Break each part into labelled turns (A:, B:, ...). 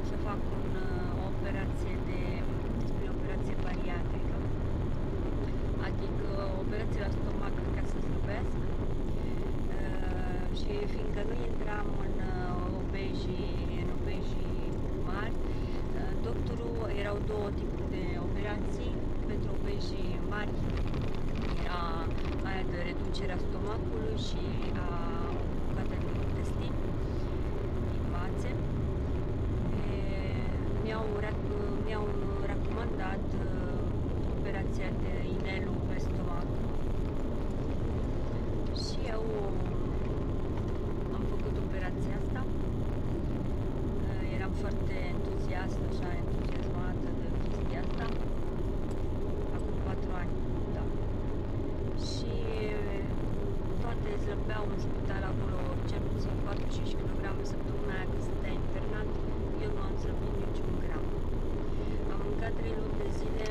A: vrut să fac un, uh, o operație de despre operație bariatrică. Adică operație la stomac ca să slăbesc. Uh, și fiindcă nu intram în uh, obezii, în obezii mari, uh, doctorul erau două tipuri de operații pentru obezii mari. Era aia de reducerea stomacului și a bucatei de intestin din fațe. E, Mi-au, rec- mi-au recomandat uh, operația de inelul pe stomac și eu am făcut operația asta. Uh, Eram foarte entuziastă, așa, entuziasmată de chestia asta. Acum 4 ani, da. Și toate zlăbeau în spital acolo, cel puțin 4-5 kg săptămâna aia când stătea internat. Eu nu am zlăbit niciun gram. Am mâncat 3 luni de zile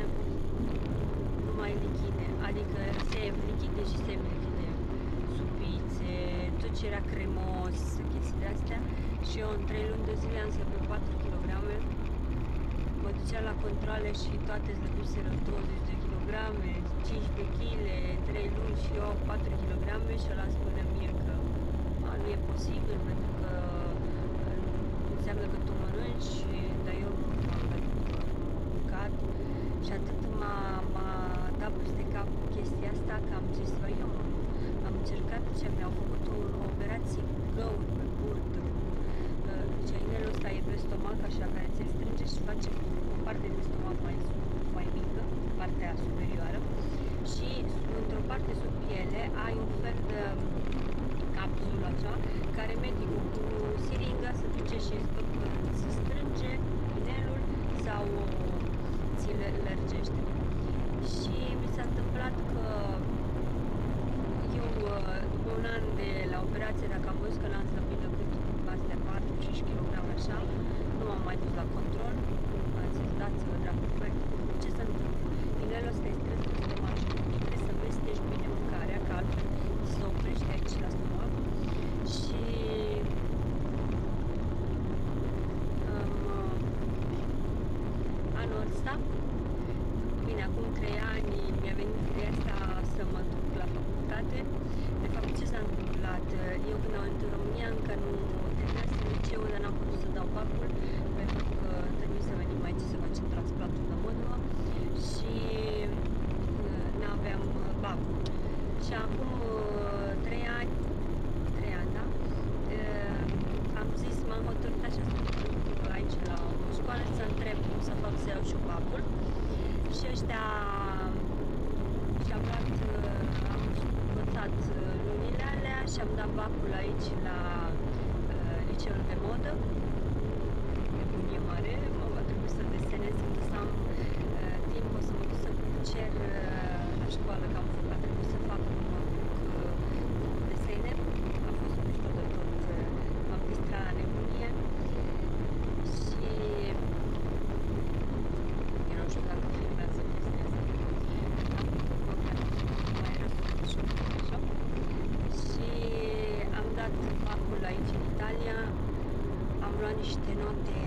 A: numai lichide, adică sem lichide și semi-lichide, supițe, tot ce era cremos, chestii de astea. Și eu în 3 luni de zile am slăbit 4 kg mă ducea la controle și toate slăbiseră 20 de kg, 15 kg, 3 luni și eu 4 kg și ăla spune mie că a, nu e posibil pentru că uh, înseamnă că tu mănânci, dar eu nu am mâncat. Și atât m-a, m-a dat peste cap chestia asta că am zis, băi, eu am încercat ce mi-au făcut o, o operație cu găuri pe burtă, deci inelul ăsta e pe stomac, așa, care ți strânge și face o parte din stomac mai, mai mică, partea superioară și într-o parte sub piele ai un fel de capsulă așa, care medicul cu siringa se duce și îți strânge inelul sau ți le lărgește. Și mi s-a întâmplat că eu, după un an de la operație, dacă am văzut că l-am slăbit decât astea 4-5 kg așa, nu am mai dus la control. Am zis, dați-vă dracu perfect. Ce se întâmplă? Inelul ăsta e stres de stomac și trebuie să mestești bine mâncarea, că altfel ți se oprește aici la stomac. Și um, anul ăsta Bine, acum 3 ani mi-a venit ideea asta să mă duc la facultate. De fapt, ce s-a întâmplat? Eu când am venit în România încă nu terminasem liceul, dar n-am putut să dau bacul pentru că trebuie să venim aici să facem transplantul de mână și uh, n-aveam bacul. Și acum 3 ani, 3 ani, da? Uh, Am zis, m-am hotărât așa să mă duc aici la o școală să întreb cum să fac să iau și eu bacul și ăștia și-am luat, uh, am învățat uh, lunile alea și am dat bacul aici la uh, liceul de modă. Nebunie mare, mă va trebui să desenez când o să am uh, timp, o să mă duc să cer uh, la școală că am făcut, a trebuit să fac un notebook uh, cu desene, a fost mișto de tot, uh, m-am distrat la nebunie și eu nu știu dacă filmează chestia asta. Am făcut mai răspuns și așa. Și am dat bacul aici în Italia. Am luat niște note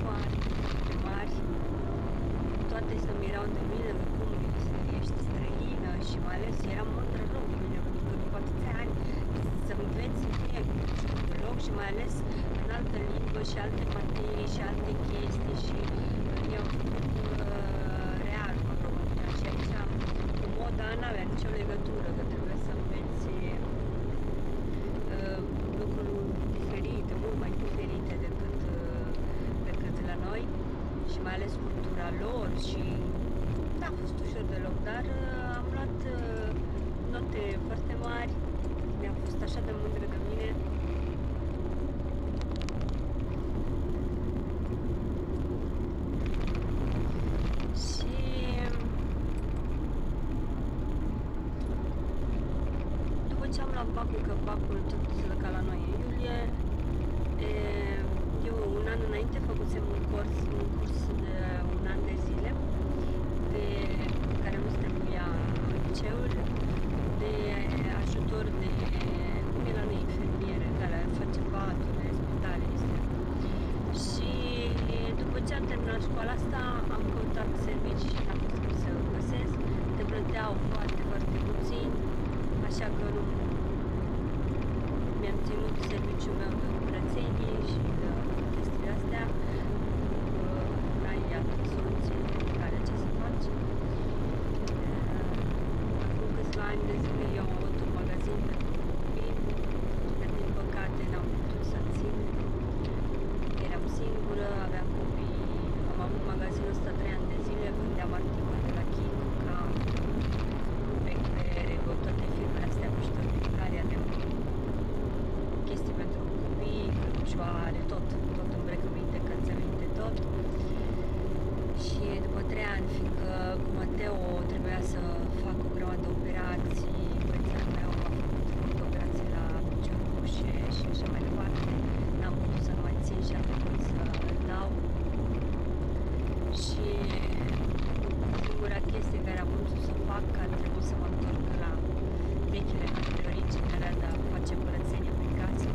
A: foarte, foarte mari. Toate se mirau de mine, de cum ești străină și mai ales eram mult rău de mine, pentru că după atâția ani să înveți nu e deloc și mai ales în altă limbă și alte materii și alte chestii și eu am făcut uh, real în România și aici cu moda n-avea nicio legătură, că trebuie să înveți uh, lucruri diferite, mult mai diferite decât, uh, decât la noi și mai ales cultura lor și da, a fost ușor deloc, dar uh, am luat uh, note foarte mari, mi-am fost așa de mândră de mine. Și după ce am luat bacul, că bacul tot ca la noi în iulie, e, eu un an înainte făcusem un curs, un curs de un an de zile de care nu se trebuia liceul de ajutor de cum e la noi infirmiere care face paturile, spitale astea. și asta am căutat servicii și n-am putut să găsesc. Te plăteau foarte, foarte puțin, așa că nu mi-am ținut serviciul meu de curățenie și de chestiile astea. Uh, Ai altă soluție care ce să faci. Uh, Acum câțiva ani de zile eu am avut un magazin pentru copii, dar din păcate n-am putut să țin. Eram singură, aveam copii, am avut magazinul ăsta 3 ani de zile, vândeam articole de la Kiko, ca Becbere, toate firmele astea miștoare, aveam chestii pentru copii, cărucioare, tot, tot îmbrăcăminte, încălțăminte, tot. Și după trei ani, fiindcă cu Mateo trebuia să fac o grămadă de operații, băiețelul meu a făcut operații la piciorușe și așa mai departe, n-am putut să-l mai țin și a trebuit să îl dau. Și singura chestie care am putut să fac, că a trebuit să mă întorc la vechile mele de origine, alea de a face curățenie prin casă.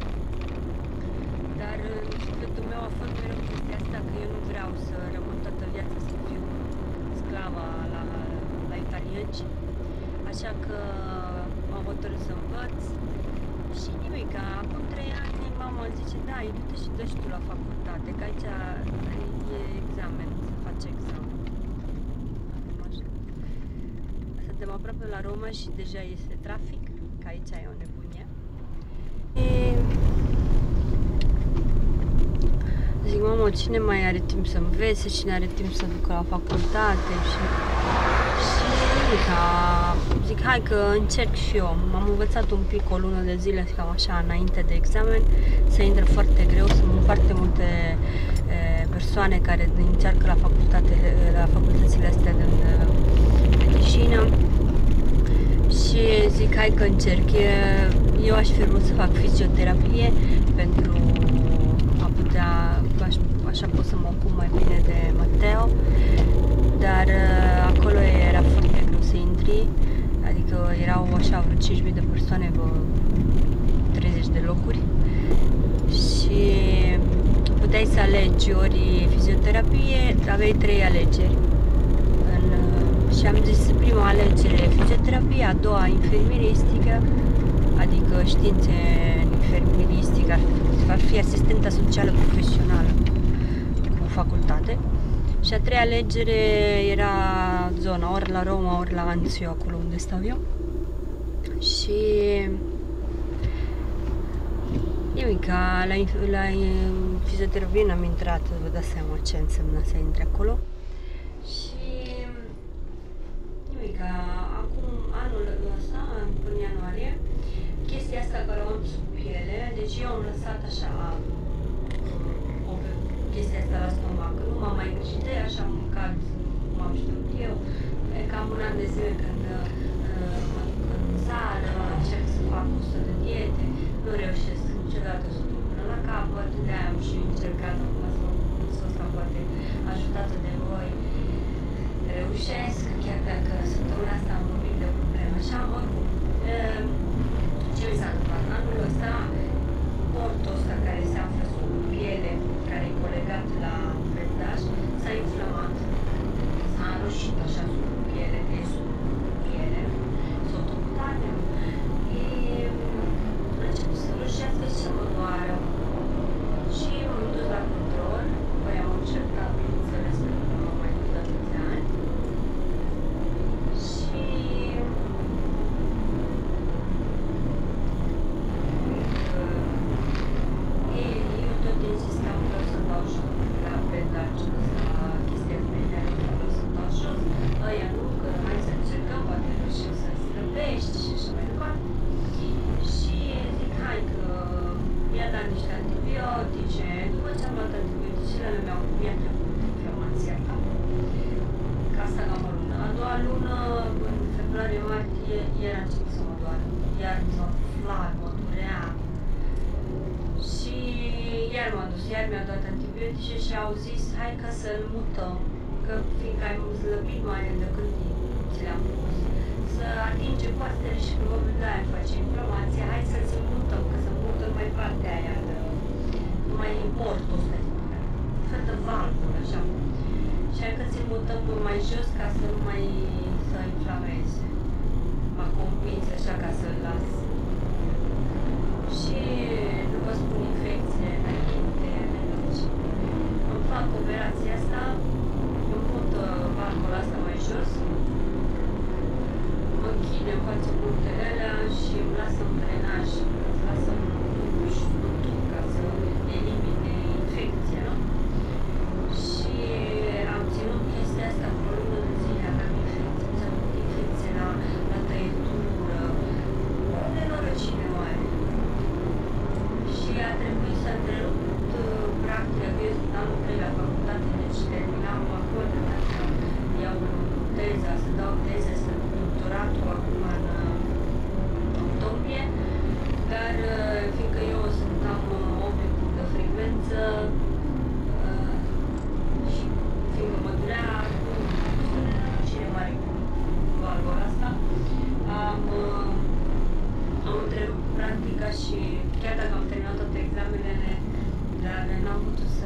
A: Dar în sufletul meu a fost mereu chestia asta că eu nu vreau să rămân toată viața să fiu sclava la, la italienci. Așa că m-am hotărât să învăț și nimic, acum trei ani mama zice, da, du-te și dă și tu la facultate, că aici e examen, se face examen. Acum așa. Suntem aproape la Roma și deja este trafic, că aici e o nebunie. E... Zic, mamă, cine mai are timp să învețe, cine are timp să ducă la facultate și... Și ca, zic, hai că încerc și eu. M-am învățat un pic o lună de zile, cam așa, înainte de examen. Se intră foarte greu, sunt foarte multe e, persoane care încearcă la facultate, la facultățile astea din medicină. Și zic, hai că încerc. Eu aș fi vrut să fac fizioterapie pentru a putea, așa pot să mă ocup mai bine de Mateo, dar acolo era foarte greu să intri, adică erau așa vreo 5.000 de persoane, vreo 30 de locuri și puteai să alegi ori fizioterapie, aveai trei alegeri. În, și am zis prima alegere fizioterapie, a doua infirmieristică, adică științe infirmieristică, ar fi, ar fi asistenta socială profesională cu facultate. Și a treia alegere era zona, ori la Roma, ori la Anzio, acolo unde stau eu. Și nimic, la, la fizioterapie n-am intrat, vă dați seama ce înseamnă să intri acolo. Și nimic, acum anul ăsta, până ianuarie, chestia asta care o am sub piele, deci eu am lăsat așa o chestia asta la stomac, nu m-am mai greșit, așa am mâncat cum am știut eu, e cam un an de zile când uh, mă duc în țară, încerc să fac 100 de diete, nu reușesc niciodată să duc până la capăt, de-aia am și încercat acum să să ăsta poate ajutată de voi reușesc, chiar dacă săptămâna asta am un pic de probleme. Așa, oricum, ce mi s-a întâmplat? Anul ăsta, portul ăsta care se află sub piele, care e colegat la vendaș, s-a inflamat. S-a înroșit așa sub piele, de sub piele, sub cutane. E, a început să roșească și să mă doară. Și m-am dus la control, păi am încercat, bineînțeles, pentru că nu am mai făcut atâția ani. Și ei, eu tot insistam că o să dau jos la pedaci, la chestia mea, că o să dau jos. Ăia nu, că hai să încercăm, poate reușim să slăbești și așa mai departe. Și zic, hai că mi-a dat niște antibiotice, după ce am luat antibioticele, mi-au mi-a trecut inflamația ta. Ca asta cam o lună. A doua lună, în februarie-martie, iar a început să mă doară. Iar mă flag, mă durea. Și iar m-am dus, iar mi-au dat antibiotice și au zis, hai ca să-l mutăm, că fiindcă ai slăbit mai de când ți le-am pus, să atinge coastele și probabil de-aia face inflamație, hai să-ți mutăm, că să mută mai partea aia de, mai portul ăsta, fel de valvulă, așa. Și hai că ți-l mutăm mai jos ca să nu mai să inflameze. M-a convins așa ca să-l las. Și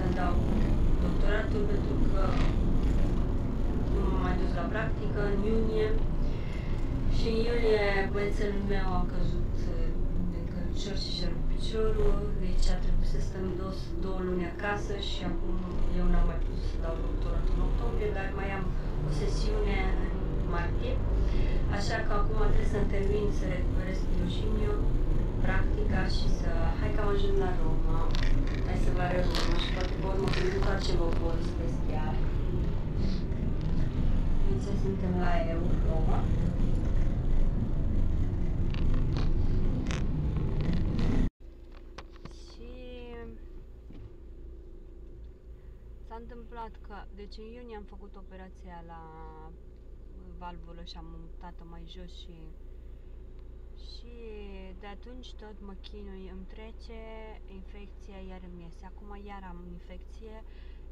A: putut să dau doctoratul pentru că nu m-am mai dus la practică în iunie și în iulie băiețelul meu a căzut uh, de călcior și și-a rupt piciorul, deci a trebuit să stăm două, două luni acasă și acum eu n-am mai putut să dau doctoratul în octombrie, dar mai am o sesiune în martie, așa că acum trebuie să-mi termin să recuperez tiroșiniu, practica și să... Hai că am ajuns la Roma, hai să vă arăt Roma și poate pe urmă când nu facem o post bestial. Deci suntem la EU, Roma. Și s-a întâmplat că, deci în iunie am făcut operația la valvulă și am mutat-o mai jos și și de atunci tot mă chinui, îmi trece infecția, iar îmi iese. Acum iar am infecție,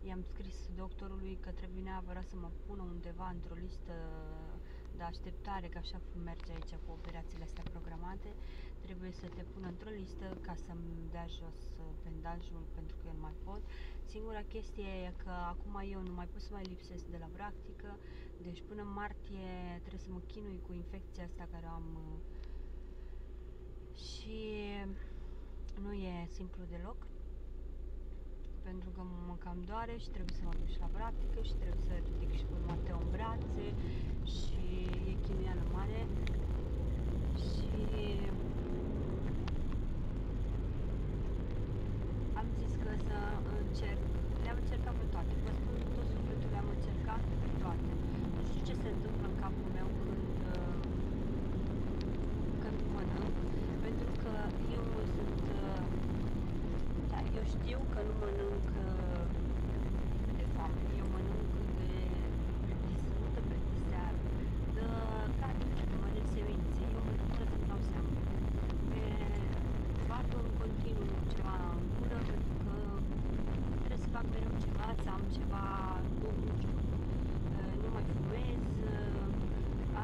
A: i-am scris doctorului că trebuie neapărat să mă pună undeva într-o listă de așteptare, că așa merge aici cu operațiile astea programate. Trebuie să te pună într-o listă ca să-mi dea jos bandajul pentru că eu nu mai pot. Singura chestie e că acum eu nu mai pot să mai lipsesc de la practică, deci până în martie trebuie să mă chinui cu infecția asta care o am și nu e simplu deloc pentru că mă cam doare și trebuie să mă duc și la practică și trebuie să ridic și pe Mateo în brațe și e chinuială mare și am zis că să încerc, le-am încercat pe toate, vă spun cu tot sufletul, le-am încercat pe toate. Nu știu ce se întâmplă în capul meu când, când mănânc, pentru că eu sunt, da, eu știu că nu mănânc de foame, eu mănânc de plictis, nu de plictiseară, de carne, mănânc semințe, eu mănânc fără să-mi dau seama. E, fac în continuu ceva în gură, pentru că trebuie să fac mereu ceva, să am ceva, nu, nu știu, nu mai fumez,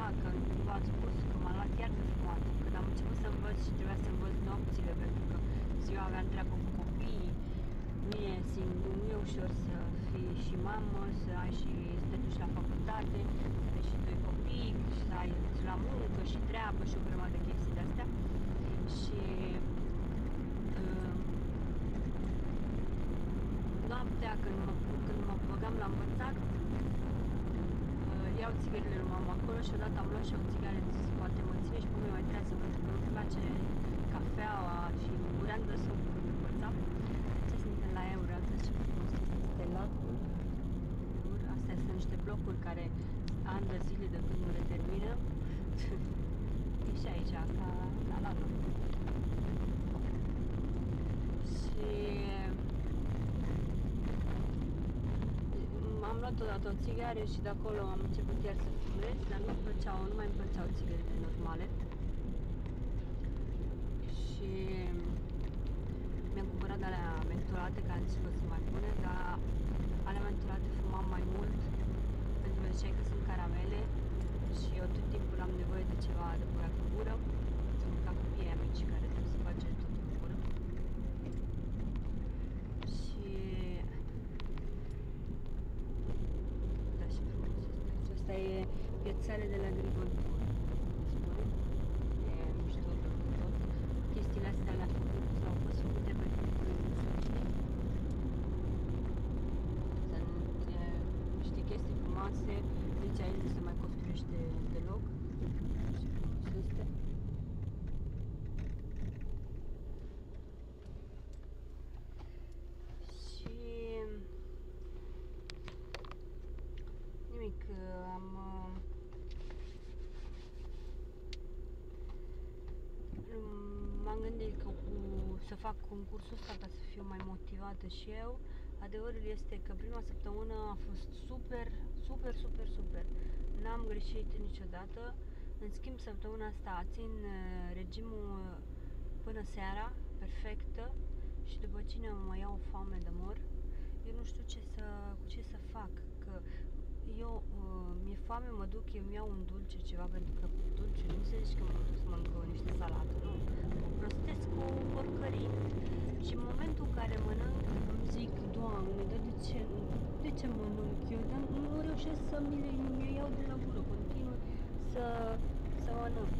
A: a, că nu v-ați spus că m-am luat iar de fumat, când am început să învăț și trebuia să învăț nopțile, pentru că ziua aveam treabă cu copiii, nu e, singur, nu e ușor să fii și mamă, să ai și să te duci la facultate, să ai și doi copii, și să ai la muncă și treabă și o grămadă de chestii de-astea. Și uh, noaptea când mă, când mă băgam la învățat, uh, iau țigările lui mama acolo și odată am luat și o țigară de zis, poate mă ține și pe mine mai trează pentru că nu-mi place cafeaua și muream de somn când învățam. Ce suntem la Eurață și frumos este lacul. Astea sunt niște blocuri care ani de zile de când nu le termină. e și aici, ca la lată. Și am luat odată o țigară și de acolo am început iar să fumez, dar nu plăceau, nu mai îmi plăceau țigarele normale. Și mi-am cumpărat de alea mentolate, care am zis că sunt mai bune, dar alea mentolate fumam mai mult, pentru că ziceai că sunt caramele și eu tot timpul am nevoie de ceva de curat cu gură, sunt ca copiii mici care trebuie să face tot cu gură. Și... Da, și frumos. Asta e ghețare de la Grigol. Fac concursul ăsta ca să fiu mai motivată și eu. Adevărul este că prima săptămână a fost super, super, super, super. N-am greșit niciodată. În schimb, săptămâna asta țin uh, regimul uh, până seara, perfectă, și după cine mă iau foame de mor, eu nu știu ce să, ce să fac, că eu uh, mi-e foame, mă duc, eu mi iau un dulce, ceva, pentru că dulce nu se zice că mă duc să mănânc niște salată, nu. Mă prostesc cu porcării. Și în momentul în care mănânc, îmi zic, Doamne, dar de ce, de ce mănânc eu? Dar nu reușesc să mi le mi iau de la gură, continuu să, să mănânc.